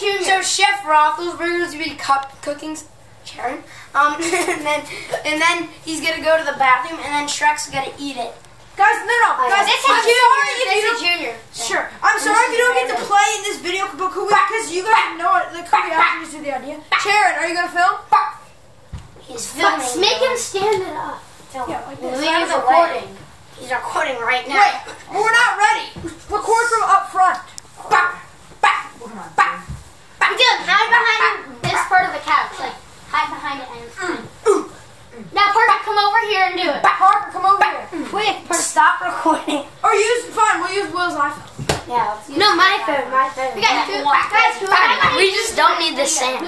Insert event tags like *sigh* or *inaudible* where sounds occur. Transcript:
Junior. So Chef Roethlisberger's gonna be cup cooking Sharon. Um, *laughs* and then and then he's gonna go to the bathroom, and then Shrek's gonna eat it. Guys, no, no, guys. This I'm Junior. sorry if you don't. Junior. Sure. I'm sorry if you don't get to play in this video, but could we, because you guys know it, could we actually do the idea? Sharon, are you gonna film? He's filming. Let's Make him stand it up. Yeah, like this. Is recording. He's recording right now. Wait, over here and do it. Parker, come over here. Quick, stop recording. Or use, fine, we'll use Will's iPhone. Yeah. let's use No, my phone, my phone. We got two. Guys, who We just don't need the sand.